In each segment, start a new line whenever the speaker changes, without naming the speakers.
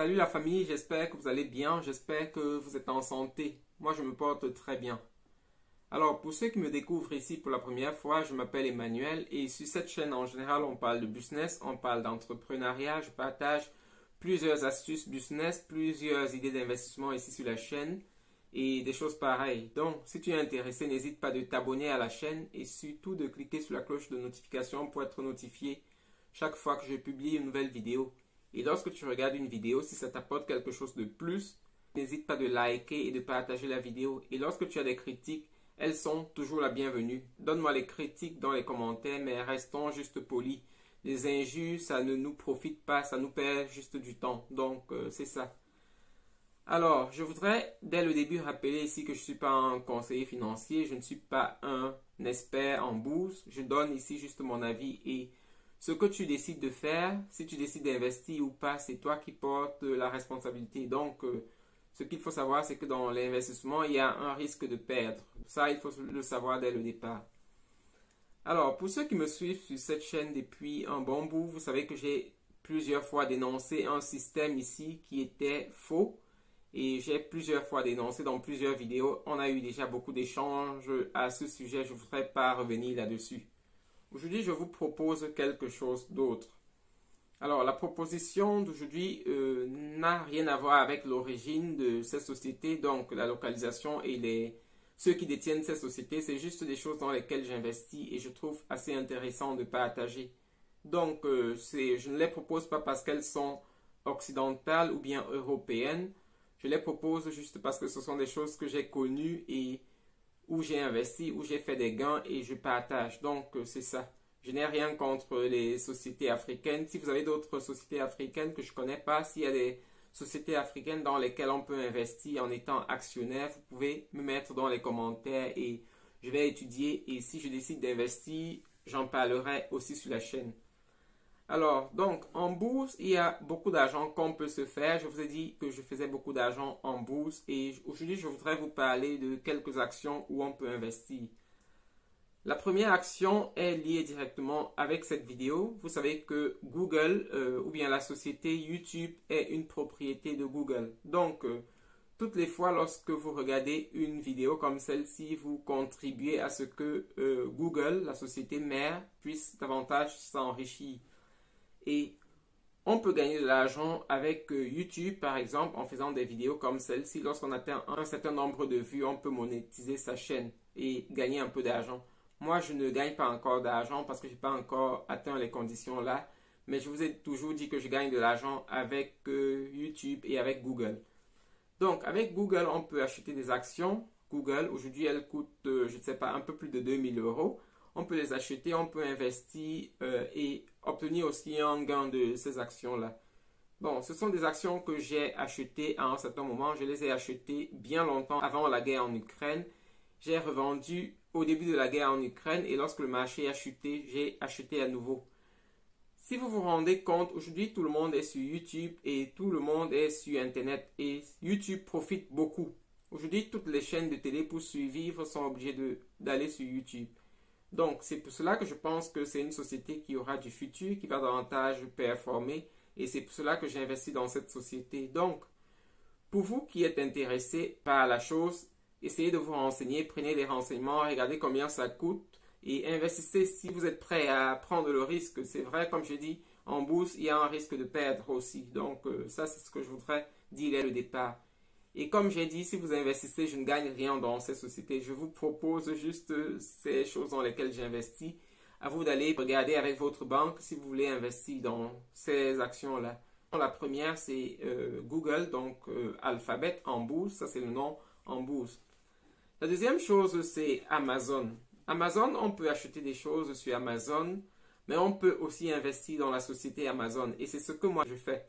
Salut la famille, j'espère que vous allez bien, j'espère que vous êtes en santé. Moi je me porte très bien. Alors pour ceux qui me découvrent ici pour la première fois, je m'appelle Emmanuel et sur cette chaîne en général on parle de business, on parle d'entrepreneuriat, je partage plusieurs astuces business, plusieurs idées d'investissement ici sur la chaîne et des choses pareilles. Donc si tu es intéressé, n'hésite pas de t'abonner à la chaîne et surtout de cliquer sur la cloche de notification pour être notifié chaque fois que je publie une nouvelle vidéo. Et lorsque tu regardes une vidéo, si ça t'apporte quelque chose de plus, n'hésite pas de liker et de partager la vidéo. Et lorsque tu as des critiques, elles sont toujours la bienvenue. Donne-moi les critiques dans les commentaires, mais restons juste polis. Les injures, ça ne nous profite pas, ça nous perd juste du temps. Donc, euh, c'est ça. Alors, je voudrais dès le début rappeler ici que je ne suis pas un conseiller financier, je ne suis pas un expert en bourse. Je donne ici juste mon avis et ce que tu décides de faire, si tu décides d'investir ou pas, c'est toi qui portes la responsabilité. Donc, euh, ce qu'il faut savoir, c'est que dans l'investissement, il y a un risque de perdre. Ça, il faut le savoir dès le départ. Alors, pour ceux qui me suivent sur cette chaîne depuis un bon bout, vous savez que j'ai plusieurs fois dénoncé un système ici qui était faux. Et j'ai plusieurs fois dénoncé dans plusieurs vidéos. On a eu déjà beaucoup d'échanges à ce sujet. Je ne voudrais pas revenir là-dessus. Aujourd'hui, je vous propose quelque chose d'autre. Alors, la proposition d'aujourd'hui euh, n'a rien à voir avec l'origine de ces sociétés, donc la localisation et les, ceux qui détiennent ces sociétés. C'est juste des choses dans lesquelles j'investis et je trouve assez intéressant de partager. Donc, euh, je ne les propose pas parce qu'elles sont occidentales ou bien européennes. Je les propose juste parce que ce sont des choses que j'ai connues et où j'ai investi, où j'ai fait des gains et je partage. Donc, euh, c'est ça. Je n'ai rien contre les sociétés africaines. Si vous avez d'autres sociétés africaines que je ne connais pas, s'il y a des sociétés africaines dans lesquelles on peut investir en étant actionnaire, vous pouvez me mettre dans les commentaires et je vais étudier. Et si je décide d'investir, j'en parlerai aussi sur la chaîne. Alors, donc, en bourse, il y a beaucoup d'argent qu'on peut se faire. Je vous ai dit que je faisais beaucoup d'argent en bourse et aujourd'hui, je voudrais vous parler de quelques actions où on peut investir. La première action est liée directement avec cette vidéo. Vous savez que Google euh, ou bien la société YouTube est une propriété de Google. Donc, euh, toutes les fois lorsque vous regardez une vidéo comme celle-ci, vous contribuez à ce que euh, Google, la société mère, puisse davantage s'enrichir. Et on peut gagner de l'argent avec euh, YouTube, par exemple, en faisant des vidéos comme celle-ci. Lorsqu'on atteint un certain nombre de vues, on peut monétiser sa chaîne et gagner un peu d'argent. Moi, je ne gagne pas encore d'argent parce que je n'ai pas encore atteint les conditions là. Mais je vous ai toujours dit que je gagne de l'argent avec euh, YouTube et avec Google. Donc, avec Google, on peut acheter des actions. Google, aujourd'hui, elle coûte, euh, je ne sais pas, un peu plus de 2000 euros on peut les acheter, on peut investir et obtenir aussi un gain de ces actions-là. Bon, ce sont des actions que j'ai achetées à un certain moment. Je les ai achetées bien longtemps avant la guerre en Ukraine. J'ai revendu au début de la guerre en Ukraine et lorsque le marché a chuté, j'ai acheté à nouveau. Si vous vous rendez compte, aujourd'hui tout le monde est sur YouTube et tout le monde est sur Internet et YouTube profite beaucoup. Aujourd'hui, toutes les chaînes de télé pour survivre sont obligées d'aller sur YouTube. Donc, c'est pour cela que je pense que c'est une société qui aura du futur, qui va davantage performer. Et c'est pour cela que j'ai investi dans cette société. Donc, pour vous qui êtes intéressé par la chose, essayez de vous renseigner, prenez les renseignements, regardez combien ça coûte et investissez si vous êtes prêt à prendre le risque. C'est vrai, comme je dis, en bourse, il y a un risque de perdre aussi. Donc, euh, ça, c'est ce que je voudrais dire dès le départ. Et comme j'ai dit, si vous investissez, je ne gagne rien dans ces sociétés. Je vous propose juste ces choses dans lesquelles j'investis. À vous d'aller regarder avec votre banque si vous voulez investir dans ces actions-là. La première, c'est euh, Google, donc euh, Alphabet en bourse. Ça, c'est le nom en bourse. La deuxième chose, c'est Amazon. Amazon, on peut acheter des choses sur Amazon, mais on peut aussi investir dans la société Amazon. Et c'est ce que moi je fais.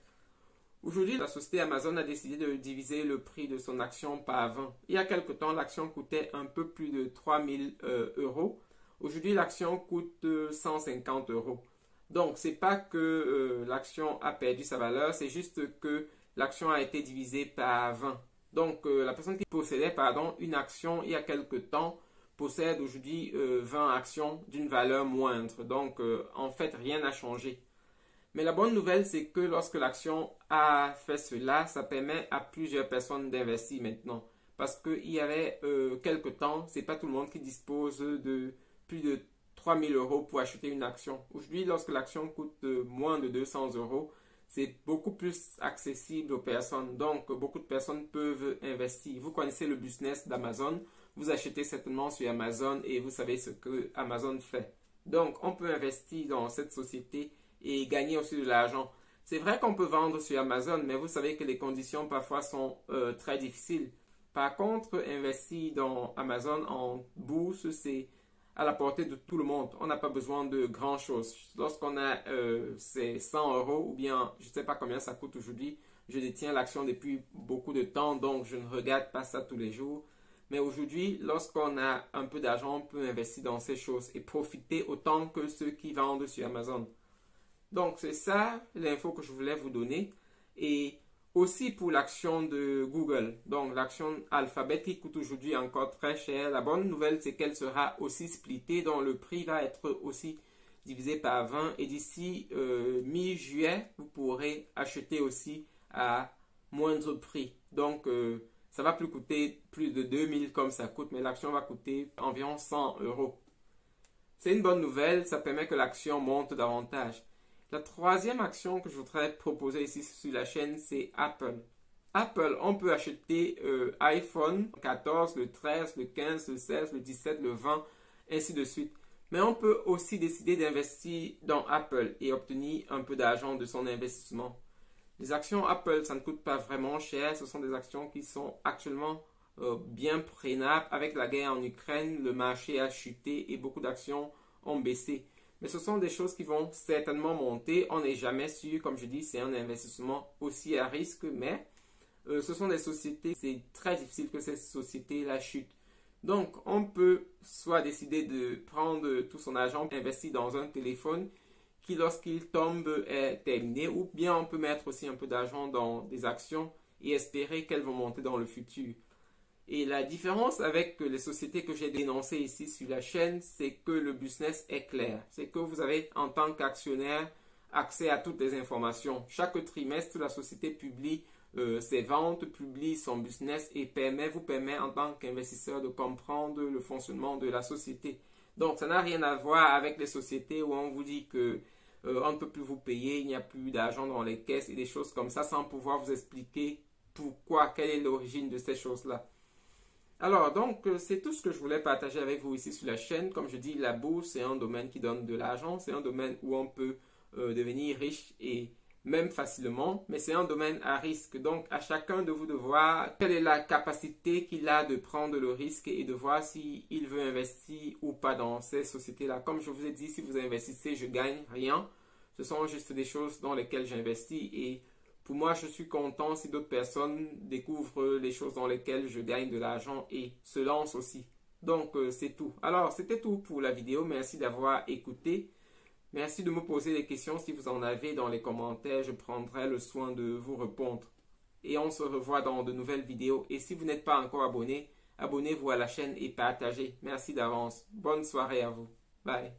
Aujourd'hui, la société Amazon a décidé de diviser le prix de son action par 20. Il y a quelque temps, l'action coûtait un peu plus de 3000 euh, euros. Aujourd'hui, l'action coûte 150 euros. Donc, c'est pas que euh, l'action a perdu sa valeur, c'est juste que l'action a été divisée par 20. Donc, euh, la personne qui possédait pardon, une action il y a quelque temps possède aujourd'hui 20 actions d'une valeur moindre. Donc, en fait, rien n'a changé. Mais la bonne nouvelle, c'est que lorsque l'action a fait cela, ça permet à plusieurs personnes d'investir maintenant. Parce qu'il y avait euh, quelques temps, c'est pas tout le monde qui dispose de plus de 3000 euros pour acheter une action. Aujourd'hui, lorsque l'action coûte moins de 200 euros, c'est beaucoup plus accessible aux personnes. Donc, beaucoup de personnes peuvent investir. Vous connaissez le business d'Amazon. Vous achetez certainement sur Amazon et vous savez ce que Amazon fait. Donc, on peut investir dans cette société et gagner aussi de l'argent. C'est vrai qu'on peut vendre sur Amazon, mais vous savez que les conditions parfois sont euh, très difficiles. Par contre, investir dans Amazon en bourse, c'est à la portée de tout le monde. On n'a pas besoin de grand chose. Lorsqu'on a euh, ces 100 euros ou bien je ne sais pas combien ça coûte aujourd'hui, je détiens l'action depuis beaucoup de temps, donc je ne regarde pas ça tous les jours. Mais aujourd'hui, lorsqu'on a un peu d'argent, on peut investir dans ces choses et profiter autant que ceux qui vendent sur Amazon. Donc c'est ça l'info que je voulais vous donner. Et aussi pour l'action de Google, donc l'action Alphabet qui coûte aujourd'hui encore très cher. La bonne nouvelle, c'est qu'elle sera aussi splittée, donc le prix va être aussi divisé par 20. Et d'ici euh, mi-juillet, vous pourrez acheter aussi à moindre prix. Donc, euh, ça va plus coûter plus de 2000 comme ça coûte, mais l'action va coûter environ 100 euros. C'est une bonne nouvelle, ça permet que l'action monte davantage. La troisième action que je voudrais proposer ici sur la chaîne, c'est Apple. Apple, on peut acheter euh, iPhone 14, le 13, le 15, le 16, le 17, le 20, ainsi de suite. Mais on peut aussi décider d'investir dans Apple et obtenir un peu d'argent de son investissement. Les actions Apple, ça ne coûte pas vraiment cher. Ce sont des actions qui sont actuellement euh, bien prenables. Avec la guerre en Ukraine, le marché a chuté et beaucoup d'actions ont baissé. Mais ce sont des choses qui vont certainement monter. On n'est jamais sûr. Comme je dis, c'est un investissement aussi à risque, mais euh, ce sont des sociétés, c'est très difficile que ces sociétés la chutent. Donc, on peut soit décider de prendre tout son argent, investir dans un téléphone qui, lorsqu'il tombe, est terminé, ou bien on peut mettre aussi un peu d'argent dans des actions et espérer qu'elles vont monter dans le futur. Et la différence avec les sociétés que j'ai dénoncées ici sur la chaîne, c'est que le business est clair. C'est que vous avez en tant qu'actionnaire accès à toutes les informations. Chaque trimestre, la société publie euh, ses ventes, publie son business et permet, vous permet en tant qu'investisseur de comprendre le fonctionnement de la société. Donc, ça n'a rien à voir avec les sociétés où on vous dit que euh, on ne peut plus vous payer, il n'y a plus d'argent dans les caisses et des choses comme ça sans pouvoir vous expliquer pourquoi, quelle est l'origine de ces choses-là. Alors, donc, euh, c'est tout ce que je voulais partager avec vous ici sur la chaîne. Comme je dis, la bourse, c'est un domaine qui donne de l'argent. C'est un domaine où on peut euh, devenir riche et même facilement, mais c'est un domaine à risque. Donc, à chacun de vous de voir quelle est la capacité qu'il a de prendre le risque et de voir s'il veut investir ou pas dans ces sociétés-là. Comme je vous ai dit, si vous investissez, je gagne rien. Ce sont juste des choses dans lesquelles j'investis et pour moi, je suis content si d'autres personnes découvrent les choses dans lesquelles je gagne de l'argent et se lancent aussi. Donc, euh, c'est tout. Alors, c'était tout pour la vidéo. Merci d'avoir écouté. Merci de me poser des questions si vous en avez dans les commentaires. Je prendrai le soin de vous répondre. Et on se revoit dans de nouvelles vidéos. Et si vous n'êtes pas encore abonné, abonnez-vous à la chaîne et partagez. Merci d'avance. Bonne soirée à vous. Bye.